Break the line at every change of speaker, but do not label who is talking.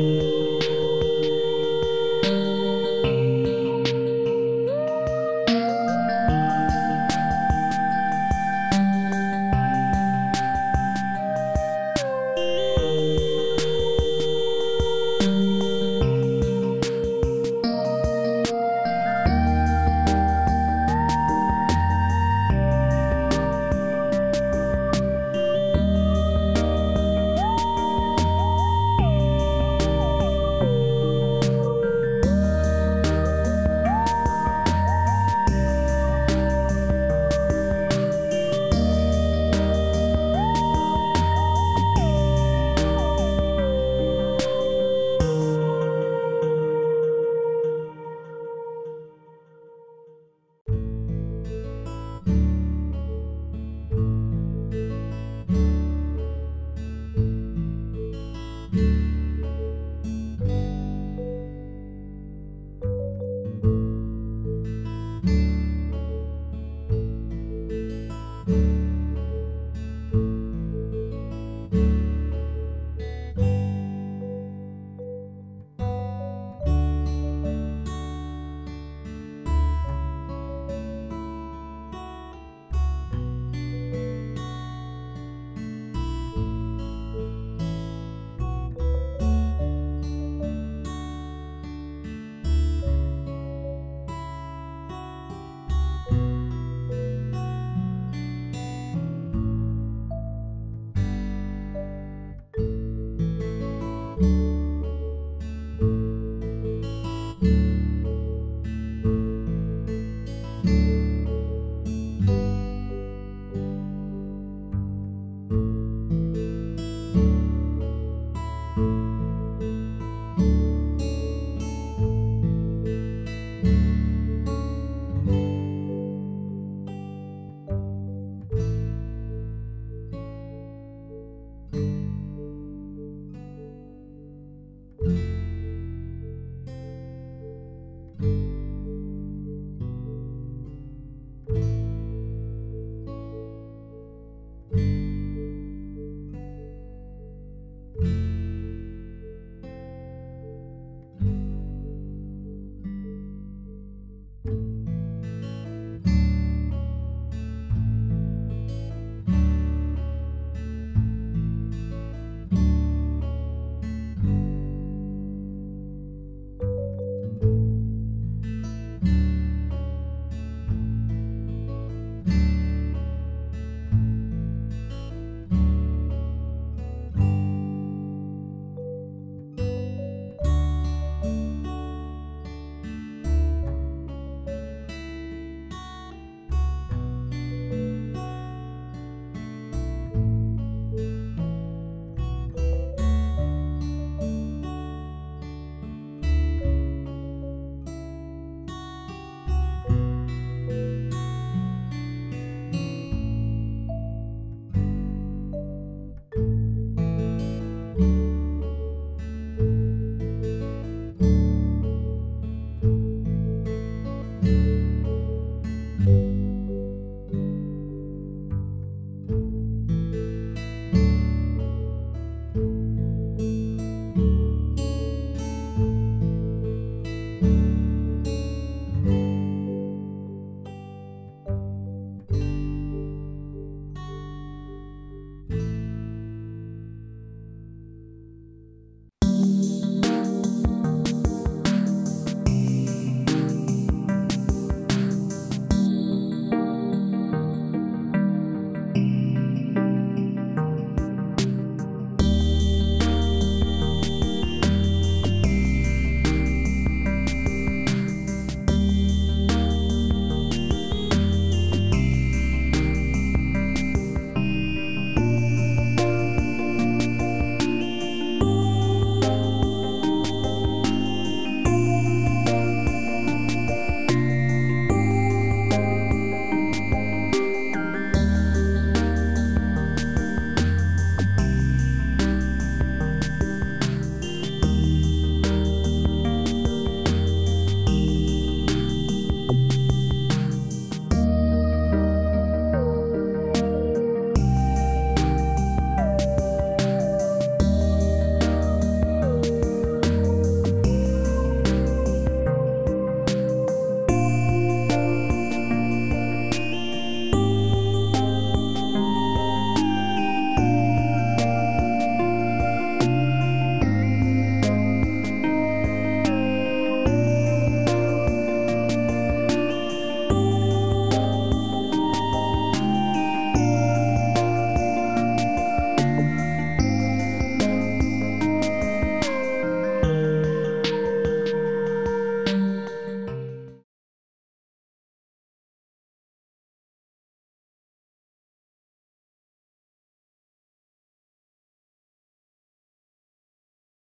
thank you you